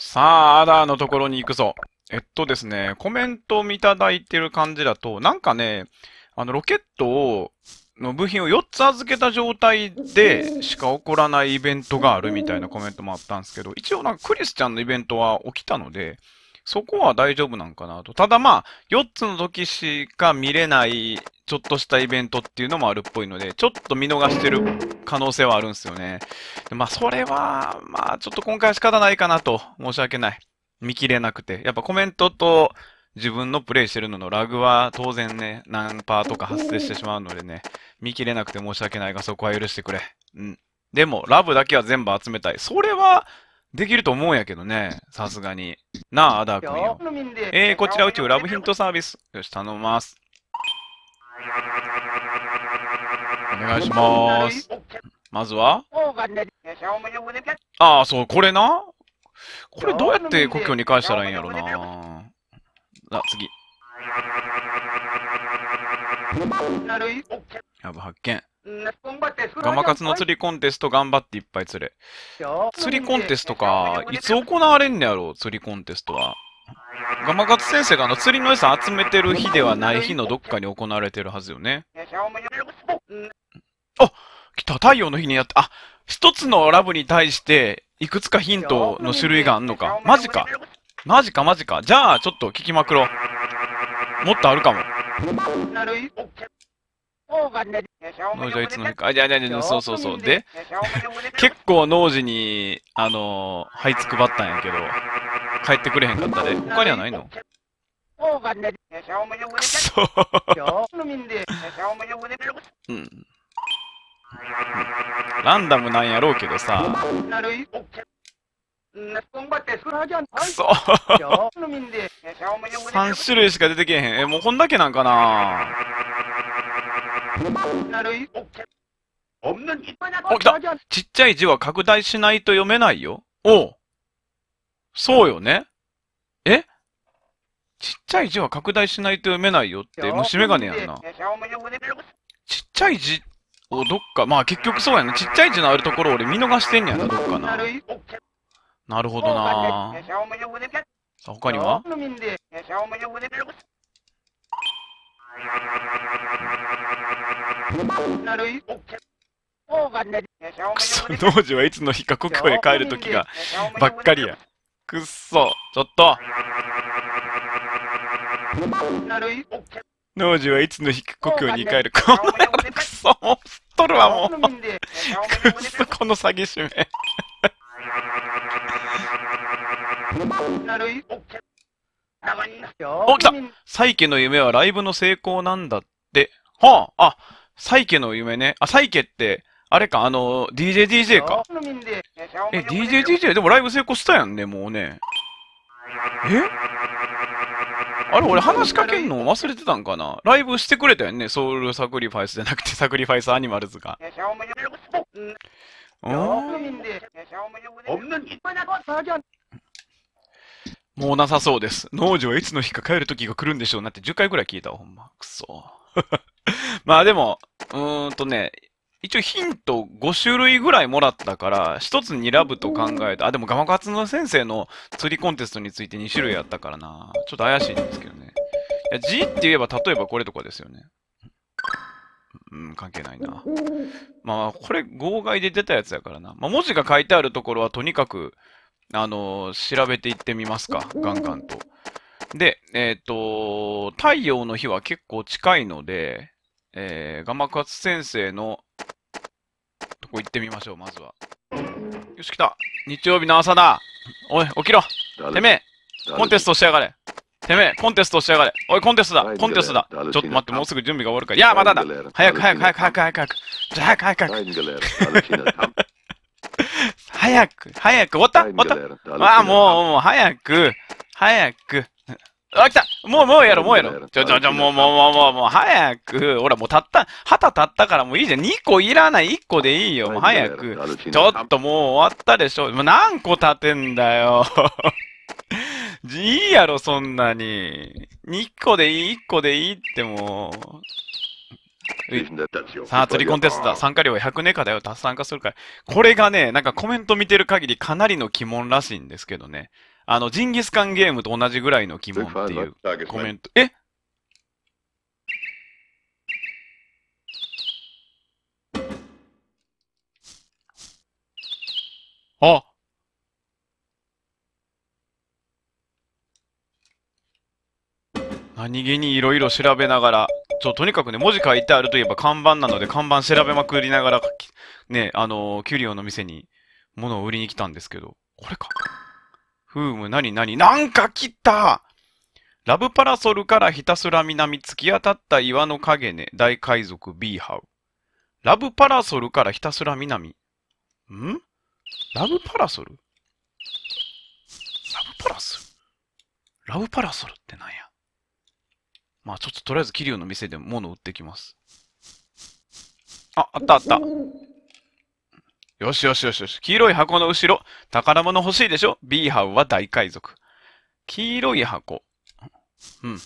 さあ、アダーのところに行くぞ。えっとですね、コメントをいただいてる感じだと、なんかね、あの、ロケットを、の部品を4つ預けた状態でしか起こらないイベントがあるみたいなコメントもあったんですけど、一応なんかクリスちゃんのイベントは起きたので、そこは大丈夫なんかなと。ただまあ、4つの時しか見れないちょっとしたイベントっていうのもあるっぽいので、ちょっと見逃してる可能性はあるんですよね。でまあ、それは、まあ、ちょっと今回は仕方ないかなと。申し訳ない。見切れなくて。やっぱコメントと自分のプレイしてるののラグは当然ね、何パーとか発生してしまうのでね、見切れなくて申し訳ないが、そこは許してくれ。うん。でも、ラブだけは全部集めたい。それは、できると思うんやけどね。さすがに。なあ、アダー君よ。えー、こちら宇宙ラブヒントサービス。よし、頼みます。お願いします。まずは？ああ、そう、これな？これどうやって故郷に返したらいいんやろな。あ、次。やぶ発見。ガマカツの釣りコンテスト頑張っていっぱい釣れ。釣りコンテストか、いつ行われんねやろ、釣りコンテストは。ガマカツ先生があの釣りの餌集めてる日ではない日のどっかに行われてるはずよね。あ来た太陽の日にやって、あ一つのラブに対して、いくつかヒントの種類があんのか。マジか。マジかマジか。じゃあ、ちょっと聞きまくろう。もっとあるかも。農場いつの日か。あ、じゃあ、じゃあ、じゃあ、そうそうそう。で、結構農事に、あのー、這いつくばったんやけど、帰ってくれへんかったで。他にはないの？くそうん。ランダムなんやろうけどさ。くそ3種類しか出てけえへん。え、もうこんだけなんかなお、来たちっちゃい字は拡大しないと読めないよ。おう。そうよね。えちっちゃい字は拡大しないと読めないよって虫眼鏡やんな。ちっちゃい字お、どっか、まあ結局そうやな。ちっちゃい字のあるところ俺見逃してんねやな、どっかな。なるほどなさあ、他にはくそ、農事はいつの日か故郷へ帰るときがばっかりや。くっそ、ちょっと。農事はいつの日か故郷に帰る。この野郎くそ、もう、すっとるわ、もう。くっそ、この詐欺師め。お、来たサイケの夢はライブの成功なんだって。はあ、あ、サイケの夢ね。あ、サイケって、あれか、あの、DJDJ か。え、DJDJ? でもライブ成功したやんね、もうね。え？あれ、俺話しかけんの忘れてたんかな？ライブしてくれたよね。ソウルサクリファイスじゃなくてサクリファイスアニマルズが。もうなさそうです。農場はいつの日か帰る時が来るんでしょうなって10回ぐらい聞いたわ、ほんま。くそ。まあでも、うーんとね、一応ヒント5種類ぐらいもらったから、一つにラブと考えた。あ、でもガマカツの先生の釣りコンテストについて2種類あったからな。ちょっと怪しいんですけどね。いや、G って言えば例えばこれとかですよね。うん、関係ないな。まあ、これ、号外で出たやつやからな。まあ、文字が書いてあるところはとにかく、あのー、調べていってみますか。ガンガンと。で、えっ、ー、と、太陽の日は結構近いので、えー、ガマカツ先生のとこ行ってみましょう、まずは。よし、来た。日曜日の朝だ。おい、起きろ。てめえ、コンテストしやがれ。てめえ、コンテストしやがれ。おい、コンテストだ。コンテストだ。ちょっと待って、もうすぐ準備が終わるから。いや、まだだ。早く、早く、早く、早く、早く、早く。早く、早く。早く、早く、終わった終わったああ、もう、もう、早く、早く。あ、来たもう、もうやろ、もうやろ。ちょ、ちょ、ちょ、もう、もう、もう、もう、もう、早く。ほら、もう、たった、旗たったからもういいじゃん。2個いらない、1個でいいよ。もう早く。ちょっともう終わったでしょ。もう何個立てんだよ。いいやろ、そんなに。2個でいい、1個でいいってもう。さあ、釣りコンテストだ。参加料は100ネカだよ。参加するから。これがね、なんかコメント見てる限りかなりの鬼門らしいんですけどね。あの、ジンギスカンゲームと同じぐらいの鬼門っていうコメント。え？あ何気にいろいろ調べながら、ちょ、とにかくね、文字書いてあるといえば看板なので、看板調べまくりながら、ね、あのー、キュリオの店に物を売りに来たんですけど、これか。ふーむ、なになになんか来たラブパラソルからひたすら南突き当たった岩の影ね、大海賊ビーハウ。ラブパラソルからひたすら南。ん？ラブパラソル？ラブパラソル？ラブパラソルってなんや？まあちょっととりあえず桐生の店でも物売ってきます。あ、あったあった。よしよしよしよし。黄色い箱の後ろ。宝物欲しいでしょ ?B ハウは大海賊。黄色い箱。うん、うん。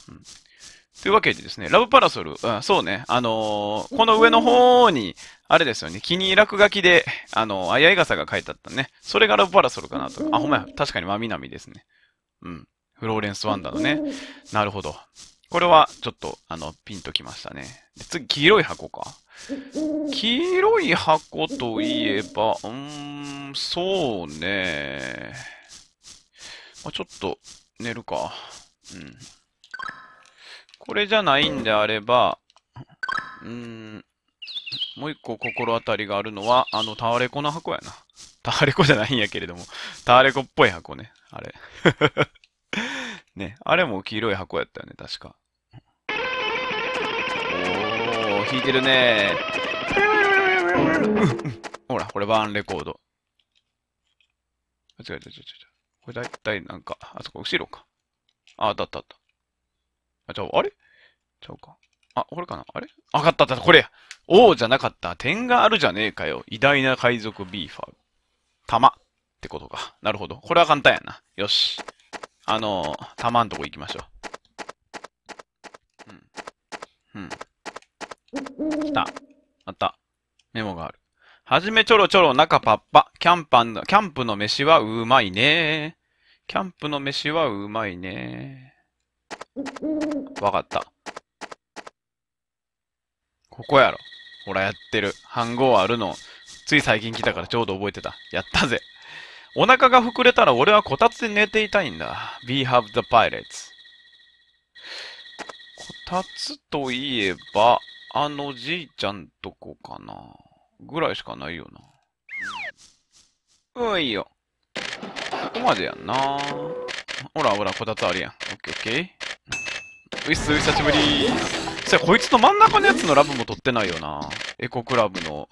というわけでですね、ラブパラソル、うん、そうね、あのー、この上の方に、あれですよね、木に落書きで、あのー、あやい傘が書いてあったね。それがラブパラソルかなと。あ、ほんまや、確かに真南ですね。うん。フローレンス・ワンダーのね。なるほど。これはちょっと、あの、ピンときましたね。で次、黄色い箱か。黄色い箱といえば、うーん、そうね。まあ、ちょっと、寝るか。うん。これじゃないんであれば、うーん、もう一個心当たりがあるのは、あの、タワレコの箱やな。タワレコじゃないんやけれども、タワレコっぽい箱ね。あれ。ね、あれも黄色い箱やったよね、確か。弾いてるねほら、これバーンレコード。違う違う違う違う。これだいたいなんか、あそこ後ろか。あ、あったあったあった。あ、ちゃう、あれ？ちゃうか。あ、これかな？あれ？あ、かったあった、これや。おーじゃなかった。点があるじゃねえかよ。偉大な海賊ビーファー。玉ってことか。なるほど。これは簡単やな。よし。あのー、玉んとこ行きましょう。うん。うん。来た。あった。メモがある。はじめちょろちょろ中パッパ。キャンパンの、キャンプの飯はうまいね。キャンプの飯はうまいね。わかった。ここやろ。ほらやってる。飯号あるの。つい最近来たからちょうど覚えてた。やったぜ。お腹が膨れたら俺はこたつで寝ていたいんだ。We have the pirates. こたつといえば、あのじいちゃんとこかな。ぐらいしかないよな。うん、いいよ。ここまでやんな。ほらほら、こたつあるやん。オッケーオッケー。ういっす、久しぶりさこいつの真ん中のやつのラブも取ってないよな。エコクラブの、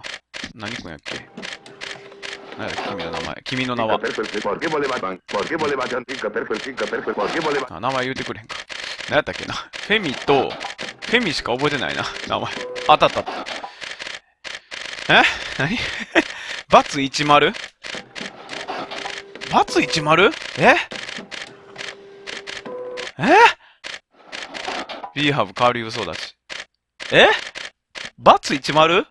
何くんやっけ何や君の名前。君の名は。あ、名前言うてくれへんか。何やったっけな。フェミと、フェミしか覚えてないな。名前。あったあったあった。え？何？バツ 10? バツ 10? え？え ?We have カーリー嘘だし。え？バツ 10?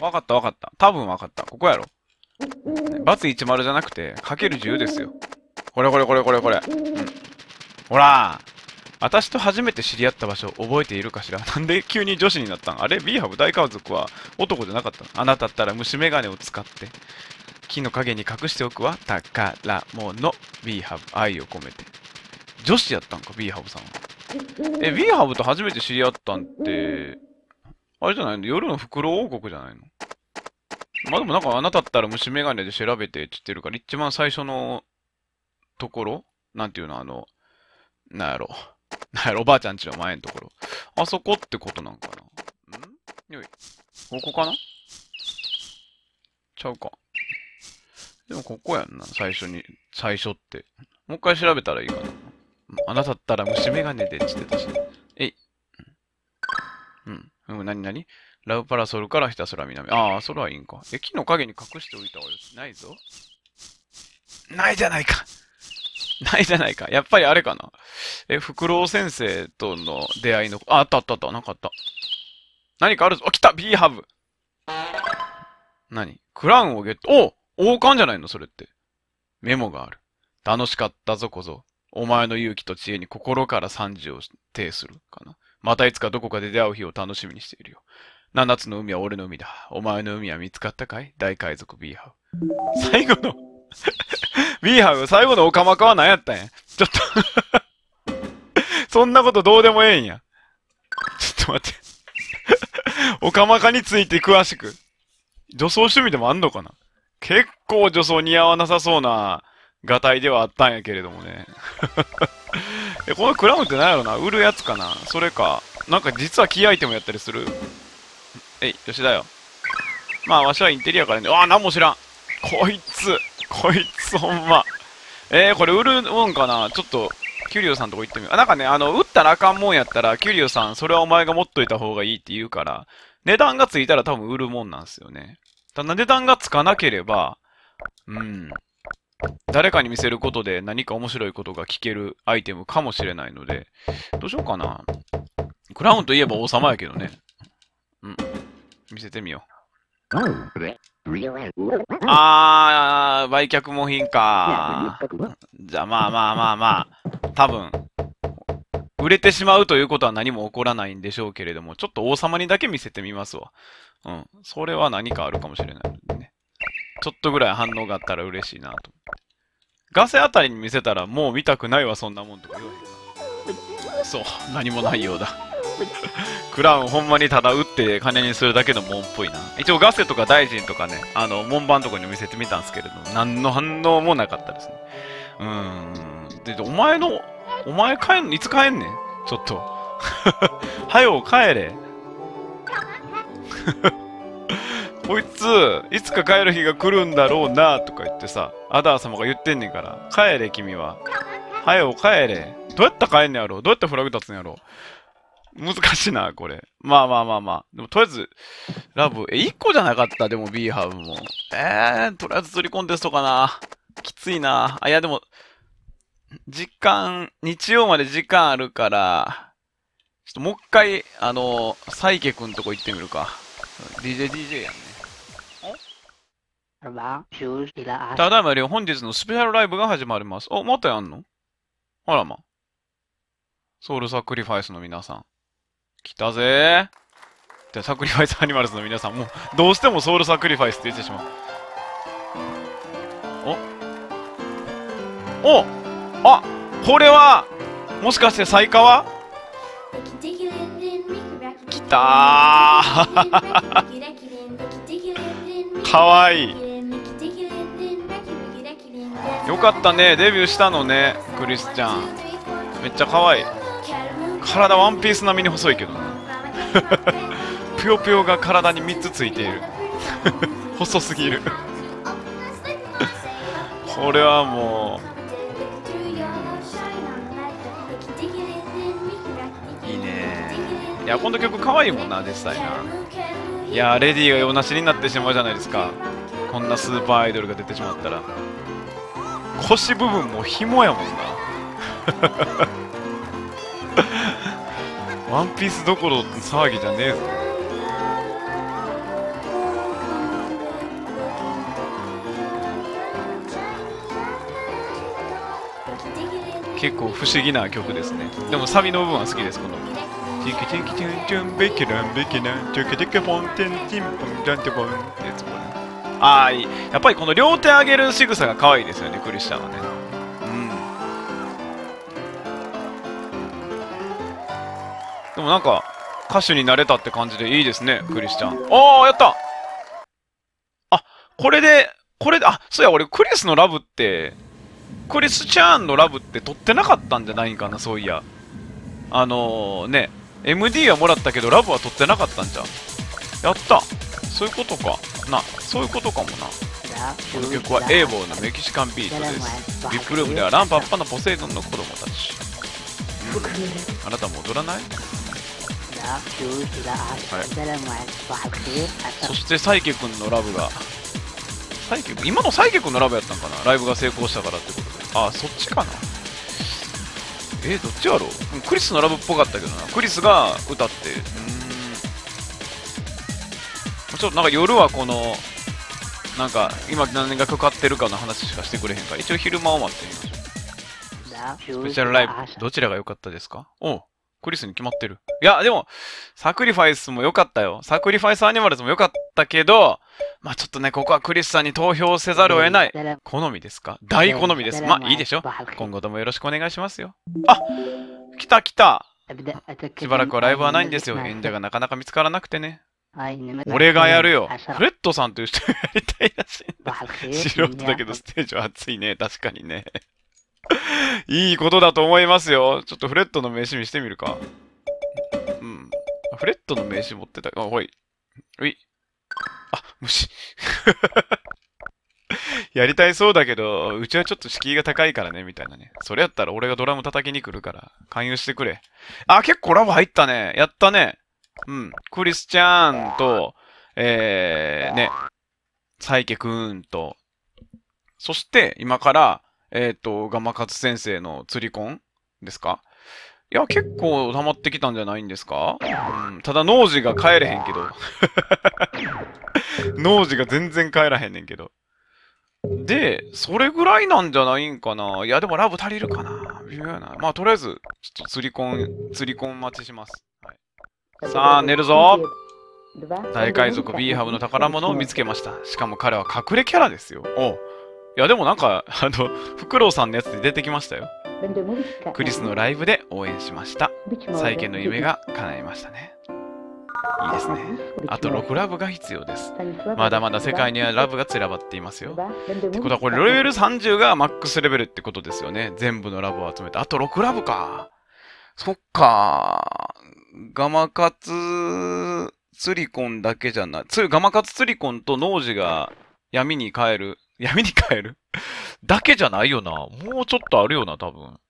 わかったわかった。多分わかった。ここやろ。バツ10じゃなくて、かける10ですよ。これこれこれこれこれ。うん。ほら私と初めて知り合った場所覚えているかしら？なんで急に女子になったん？あれ ?B ハブ？大家族は男じゃなかったの？あなたったら虫眼鏡を使って。木の陰に隠しておくわ。宝物。B ハブ。愛を込めて。女子やったんか？B ハブさんは。え B ハブと初めて知り合ったんってあれじゃないの？夜の袋王国じゃないの？まあでもなんかあなたったら虫眼鏡で調べてって言ってるから、一番最初のところなんていうのあの、なんやろ。なんやろ、おばあちゃんちの前のところ。あそこってことなんかな？ん？よい。ここかな？ちゃうか。でもここやんな、最初に、最初って。もう一回調べたらいいかな。あなたったら虫眼鏡でって言ってたし。えい。うん。うん、なになにラブパラソルからひたすら南。ああ、それはいいんか。え、木の陰に隠しておいたわよ。ないぞ。ないじゃないか。ないじゃないか。やっぱりあれかな。え、フクロウ先生との出会いの、あ、あったあったあった、なんかった。何かあるぞ。あ、来た !B ハブ。何？クラウンをゲット。お王冠じゃないのそれって。メモがある。楽しかったぞこぞ。お前の勇気と知恵に心から賛辞を呈するかな。またいつかどこかで出会う日を楽しみにしているよ。七つの海は俺の海だ。お前の海は見つかったかい？大海賊 B ハウ。最後の B ハウ、最後のオカマカは何やったんや？ちょっと そんなことどうでもええんや。ちょっと待ってオカマカについて詳しく。女装趣味でもあんのかな？結構女装似合わなさそうな、ガタイではあったんやけれどもね。え、このクラウンって何やろな？売るやつかな？それか。なんか実はキーアイテムやったりする？えい、吉田よ。まあ、わしはインテリアからね。ああ、なんも知らん。こいつ、こいつほんま。えー、これ売るもんかな？ちょっと、キュリオさんとこ行ってみよう。あ、なんかね、あの、売ったらあかんもんやったら、キュリオさん、それはお前が持っといた方がいいって言うから、値段がついたら多分売るもんなんですよね。ただ値段がつかなければ、うん。誰かに見せることで何か面白いことが聞けるアイテムかもしれないので、どうしようかな。クラウンといえば王様やけどね。うん。見せてみよう。あー、売却模品か。じゃあまあまあまあまあ、多分、売れてしまうということは何も起こらないんでしょうけれども、ちょっと王様にだけ見せてみますわ。うん。それは何かあるかもしれないね。ちょっとぐらい反応があったら嬉しいなと。ガセあたりに見せたらもう見たくないわ、そんなもんとか言わへんそう、何もないようだ。クラウンほんまにただ打って金にするだけのもんっぽいな。一応ガセとか大臣とかね、あの、門番とかに見せてみたんですけれど、何の反応もなかったですね。うーん。で、お前の、お前帰んいつ帰んねん？ちょっと。はよ、帰れ。こいつ、いつか帰る日が来るんだろうな、とか言ってさ、アダー様が言ってんねんから、帰れ、君は。はよ、帰れ。どうやったら帰んねやろどうやってフラグ立つんやろ難しいな、これ。まあまあまあまあ。でも、とりあえず、ラブ、え、1個じゃなかった？でも、B ハブも。えー、とりあえず釣りコンテストかな。きついな。あ、いやでも、時間、日曜まで時間あるから、ちょっともう一回、あの、サイケくんとこ行ってみるか。DJ、DJ やんね。ただいまより本日のスペシャルライブが始まります。お、またやんの？あらま。ソウルサクリファイスの皆さん。来たぜ。ー。サクリファイスアニマルズの皆さん、もう、どうしてもソウルサクリファイスって言ってしまう。お？お？あこれは、もしかしてサイカワ来た かわいい。よかったね。デビューしたのねクリスちゃん。めっちゃ可愛い。体ワンピース並みに細いけどね ぷよぷよが体に3つついている。細すぎる。これはもう。いいね。いやこの曲可愛いもんな実際な。いやレディーが用なしになってしまうじゃないですか。こんなスーパーアイドルが出てしまったら。腰部分も紐やもんな。ワンピースどころって騒ぎじゃねえぞ。結構不思議な曲ですね。でもサビの部分は好きですこの。チキチキチュンチュンベキランベキランチョキチキポンテンティンポンジャンテポンってやつこれああいい、やっぱりこの両手上げる仕草が可愛いですよね、クリスチャンはね。でもなんか、歌手になれたって感じでいいですね、クリスチャン。ああ、やったあ、これで、これで、あ、そうや、俺、クリスのラブって、クリスチャンのラブって撮ってなかったんじゃないんかな、そういや。あのー、ね、MD はもらったけど、ラブは撮ってなかったんじゃん。やったそういうことか。な、そういうことかもな。この曲はエーボーのメキシカンビートです。ビップルームではランパッパのポセイドンの子供たち。うん、あなたも踊らない？はい、そしてサイケ君のラブが。サイケ君？今のサイケ君のラブやったんかな？ライブが成功したからってことで。あ、そっちかな。えどっちやろ？うクリスのラブっぽかったけどな。クリスが歌って、うーん。ちょっとなんか夜はこの、なんか今何がかかってるかの話しかしてくれへんから、一応昼間を待ってみましょう。スペシャルライブ、どちらが良かったですか？おクリスに決まってる。いや、でも、サクリファイスも良かったよ。サクリファイスアニマルズも良かったけど、まあちょっとね、ここはクリスさんに投票せざるを得ない。好みですか？大好みです。まあいいでしょ？今後ともよろしくお願いしますよ。あ来た来たしばらくはライブはないんですよ。演者がなかなか見つからなくてね。俺がやるよ。フレットさんという人がやりたいらしいんだ。素人だけどステージは熱いね。確かにね。いいことだと思いますよ。ちょっとフレットの名刺見してみるか。うん。フレットの名刺持ってた。あ、ほい。うい。あ、虫。やりたいそうだけど、うちはちょっと敷居が高いからね、みたいなね。それやったら俺がドラム叩きに来るから、勧誘してくれ。あ、結構ラブ入ったね。やったね。うん。クリスチャーンと、えー、ね、サイケくんと、そして、今から、えっ、ー、と、ガマカツ先生の釣りコンですか？いや、結構溜まってきたんじゃないんですか？うん、ただ、農事が帰れへんけど。農事が全然帰らへんねんけど。で、それぐらいなんじゃないんかな？いや、でもラブ足りるかな？微妙やな。まあ、とりあえず、ちょっと釣りコン、釣りコン待ちします。はい、さあ、寝るぞ大海賊 B ハブの宝物を見つけました。しかも彼は隠れキャラですよ。おう。いや、でもなんか、あの、フクロウさんのやつで出てきましたよ。クリスのライブで応援しました。再建の夢が叶いましたね。いいですね。あと6ラブが必要です。まだまだ世界にはラブが散らばっていますよ。ってことはこれレベル30がマックスレベルってことですよね。全部のラブを集めて。あと6ラブか。そっか。ガマカツツリコンだけじゃない。ガマカツツリコンとノージが闇に帰る 闇に帰る？だけじゃないよな。もうちょっとあるよな、多分。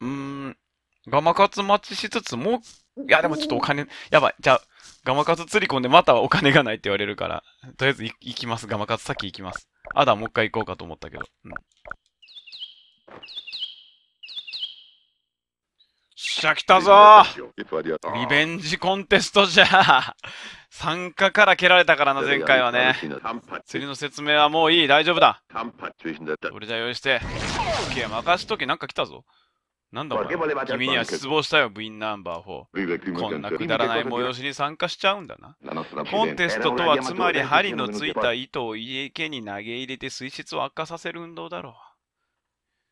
うーん。ガマカツ待ちしつつ、もう、いや、でもちょっとお金、やばい。じゃあ、ガマカツ釣り込んでまたお金がないって言われるから、とりあえず行きます。ガマカツ先行きます。あだ、もう一回行こうかと思ったけど。うん。しゃ、来たぞリベンジコンテストじゃ 参加から蹴られたからな、前回はね。釣りの説明はもういい、大丈夫だ。それじゃ用意して。オッケー、任しとけ、なんか来たぞ。なんだお前。君には失望したよ、部員ナンバー4。こんなくだらない催しに参加しちゃうんだな。コンテストとはつまり針のついた糸を家家に投げ入れて水質を悪化させる運動だろう。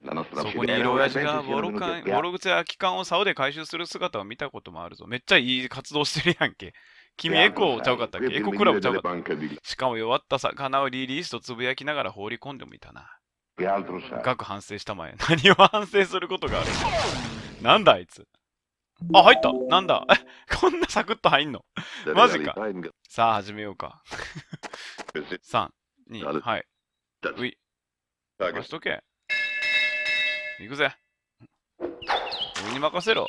そこにいる親父がボロカンボロ靴や空き缶を竿で回収する姿を見たこともあるぞ。めっちゃいい活動してるやんけ。君エコーちゃうかったっけ？エコクラブちゃうかった？しかも弱った魚をリリースとつぶやきながら放り込んでもいたな。深く反省したまえ。何を反省することがある？なんだあいつ。あ、入ったなんだ？え、こんなサクッと入んの？マジか。さあ、始めようか。3、2、はい。うい。任しとけ。行くぜ。俺に任せろ。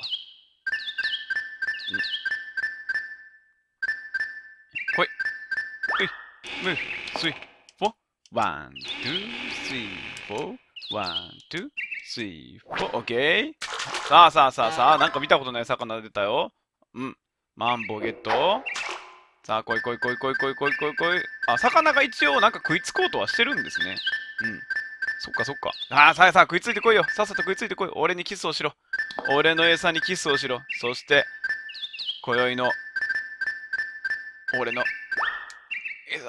Two, three, four. One, two, three, four. One, two, three, four.オッケー。さあさあさあさあ、なんか見たことない魚出たよ。うん。マンボゲット。さあ、来い来い来い来い来い来い来い来い。あ、魚が一応なんか食いつこうとはしてるんですね。うん。そっかそっか。ああ、さあさあ食いついてこいよ。さっさと食いついてこい。俺にキスをしろ。俺の餌にキスをしろ。そして、今宵の、俺の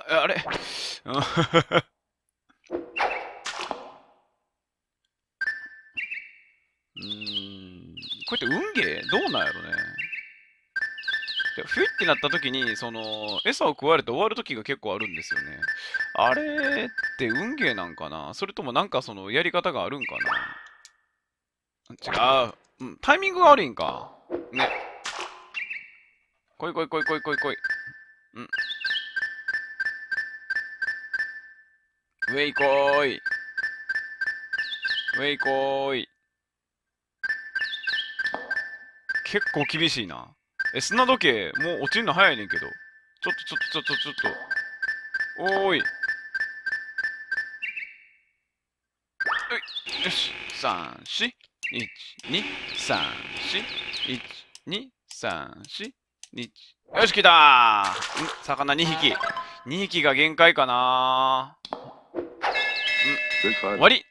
あれ？う ん、こうやって運ゲー？どうなんやろね。フィってなった時に、その、餌を食われて終わる時が結構あるんですよね。あれって運ゲーなんかな？それともなんかその、やり方があるんかな？違う。うん、タイミングが悪いんか。ね。来い来い来い来い来い来い。うん。ウェイコーイ。ウェイコーイ。結構厳しいな。え、砂時計、もう落ちるの早いねんけど。ちょっと、ちょっと、ちょっと、ちょっと。おーい。よし。3、4、1、2、3、4、1、2、3、4、1。よし、来たー魚2匹。2匹が限界かなー。ん終わり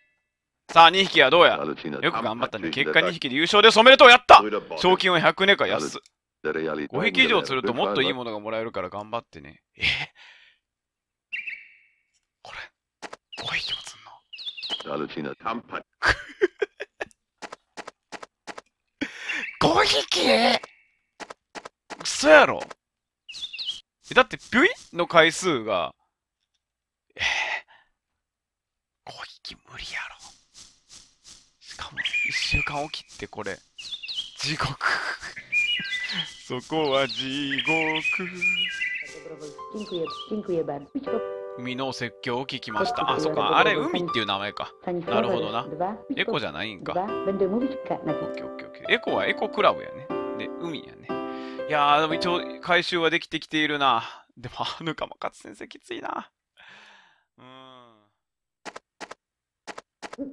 さあ、2匹はどうや？よく頑張ったね。結果2匹で優勝で染。めるとやった賞金は100年か安。5匹以上釣ると.もっといいものがもらえるから頑張ってね。え？これ、5匹も釣んの？fun. Alucina Tampac 5匹嘘やろ？えだって、ピュイの回数が、え？ー、5匹無理やろ。しかも、1週間起きってこれ、地獄。そこは地獄。海の説教を聞きました。あ、そっか。あれ、海っていう名前か。なるほどなエコじゃないんか。Dwa. Będę mówić ka na オッケーオッケーオッケー。エコはエコクラブやね。で、海やね。いやー、でも一応回収はできてきているな。でも、あぬかまかつ先生きついな。うーん。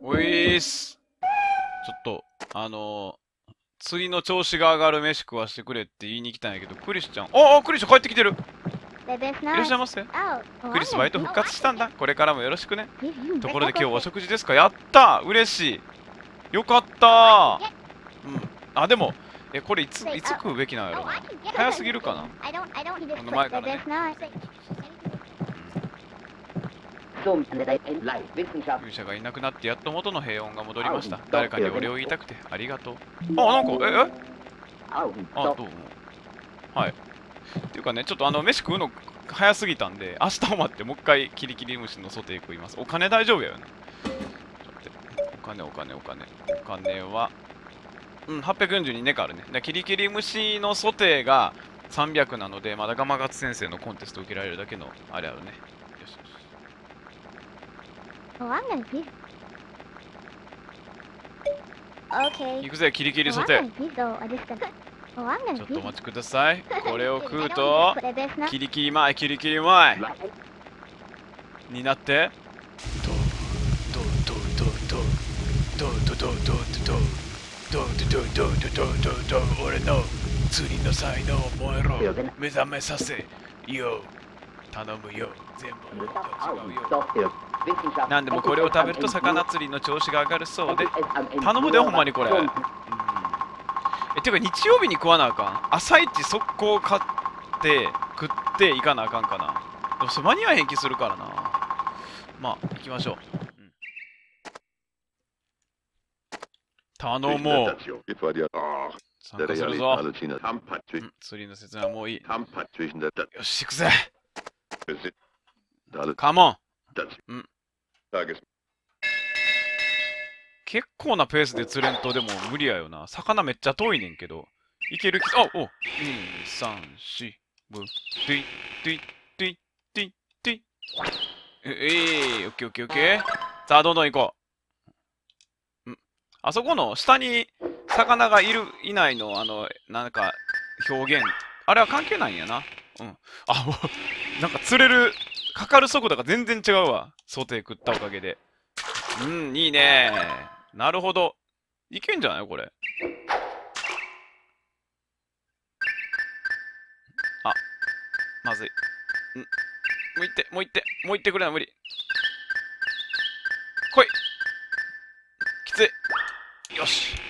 おいーっす。ちょっと、あのー、釣りの調子が上がる飯食わしてくれって言いに来たんやけど、クリスちゃん。ああ、クリス帰ってきてる。いらっ.しゃいませ？Oh, クリスバイト復活したんだ。これからもよろしくね。ところで今日お食事ですか？やった嬉しいよかったうん。あ、でも、え、これいつ、いつ食うべきなんや Oh, ろ I な。早すぎるかな？この前からね勇者がいなくなってやっと元の平穏が戻りました。誰かにお礼を言いたくてありがとう。あ、なんか、え、え？あ、どうも。はい。っていうかね、ちょっとあの、飯食うの早すぎたんで、明日を待ってもう一回キリキリ虫のソテー食います。お金大丈夫やよね。お金、お金、お金。お金は、うん、842ネカあるね。でキリキリ虫のソテーが300なので、まだガマガツ先生のコンテスト受けられるだけのあれあるね。Well, I'm gonna be. Okay. 行くぜ、キリキリソテー。ちょっとお待ちください。これを食うと、キリキリ前、キリキリ前。になって、俺の釣りの才能を燃えろ目覚めさせよ頼むよ全部違うよなんでもこれを食べると魚釣りの調子が上がるそうで。頼むでほんまにこれ。うん。えてか日曜日に食わなあかん？朝一速攻買って食っていかなあかんかな。でもそれ間に合えへん気するからな。まあ行きましょう、うん、頼もう. Oh, 参加する.ぞ、釣りの説明はもういい。よし行くぜ。カモン。das. Hm. Tages. 結構なペースで釣れんとでも無理やよな魚めっちゃ遠いねんけどいける気あお234ブドゥイドゥイドゥイドゥイドゥイええー、オッケーオッケーオッケーさあどんどん行こう。んあそこの下に魚がいる、いないの、あの、なんか、表現。あれは関係ないんやな。うん。あ、なんか釣れる、かかる速度が全然違うわ。ソテー食ったおかげで。うん、いいね。なるほど。いけんじゃないこれ。あ、まずい。ん、もう一手、もう一手、もう一手くれな、無理。来いきついよし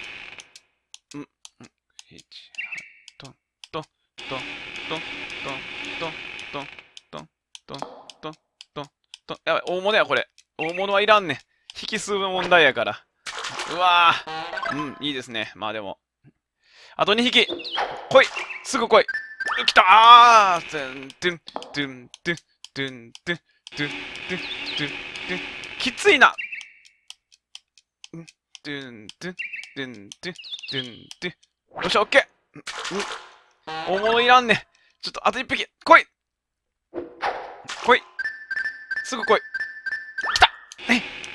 大物や、これ。大物はいらんねん。引き数の問題やから。うわぁ。うん、いいですね。まあでも。あと2匹。来いすぐ来い来たあートゥントゥントゥントゥントゥントゥントゥントゥントゥントゥきついなトゥントゥントゥントゥントゥントゥンよっしゃ、オッケー大物いらんねちょっとあと1匹来い来いすぐ来い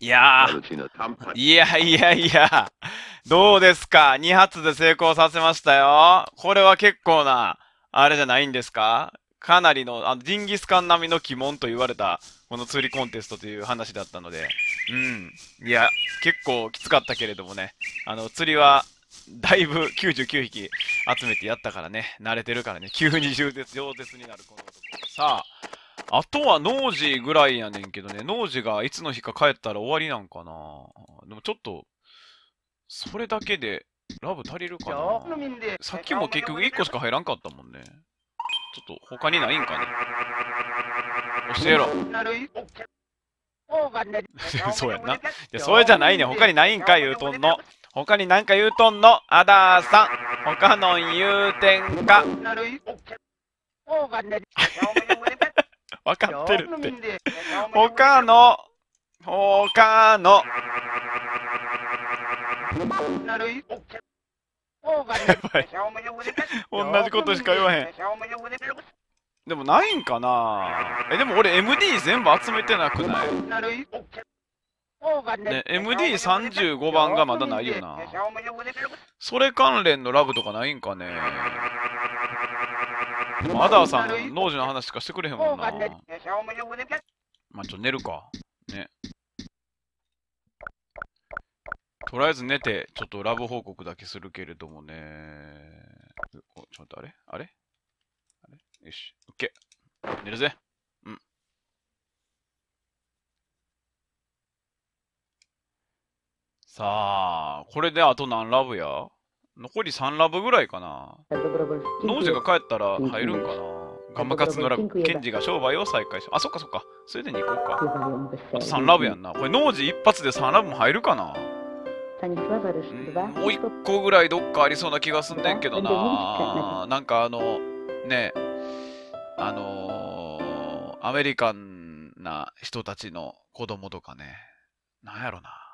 いやー。いやいやいや。どうですか ?2 発で成功させましたよ。これは結構な、あれじゃないんですか？かなりの、あの、ジンギスカン並みの鬼門と言われた、この釣りコンテストという話だったので、うん。いや、結構きつかったけれどもね。あの、釣りは、だいぶ99匹集めてやったからね。慣れてるからね。急に饒舌になるこの男。さあ、あとは農事ぐらいやねんけどね。農事がいつの日か帰ったら終わりなんかな。でもちょっと、それだけでラブ足りるかな。さっきも結局1個しか入らんかったもんね。ちょっと他にないんかね。教えろ。そうやんな。いや、それじゃないねん。他にないんか言うとんの。他になんか言うとんの。アダーさん。他の言うてんか。わかってるって。他の、他の。やばい。同じことしか言わへん。でもないんかなえ、でも俺 MD 全部集めてなくない？ね、MD35 番がまだないよな。それ関連のラブとかないんかね？でもアダーさん、農事の話しかしてくれへんもんな。まあ、ちょっと寝るか。ね。とりあえず寝て、ちょっとラブ報告だけするけれどもね。ちょっと、あれ？あれ？あれ？よし、オッケー。寝るぜ。うん。さあ、これであと何ラブや？残り3ラブぐらいかな。農事が帰ったら入るんかな。ガンマカツのラブ、ケンジが商売を再開し、あ、そっかそっか。それでに行こうか。あと3ラブやんな。これ農事一発で3ラブも入るかな。うんもう1個ぐらいどっかありそうな気がすんねんけどな。なんかあの、ね、あのーアメリカンな人たちの子供とかね。なんやろな。